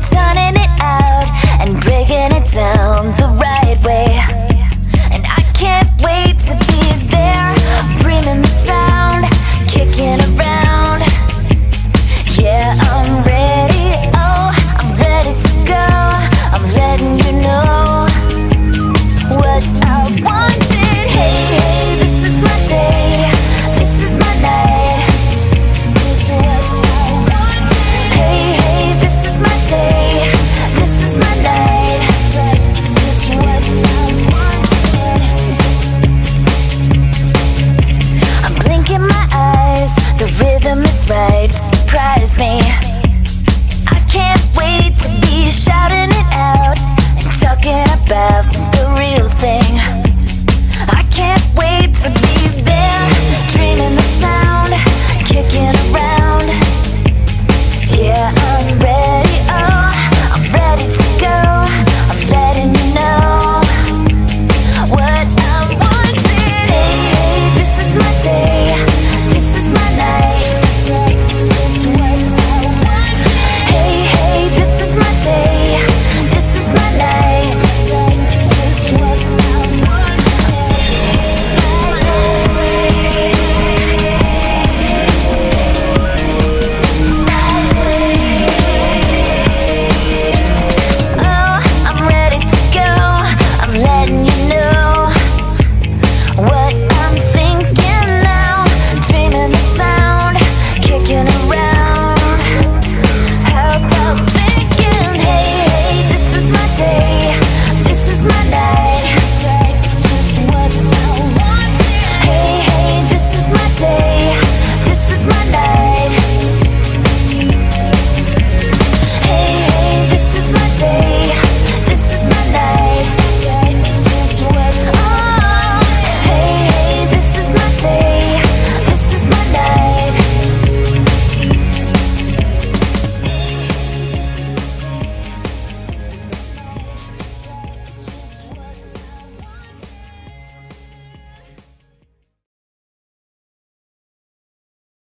turning it out and breaking it down. this way.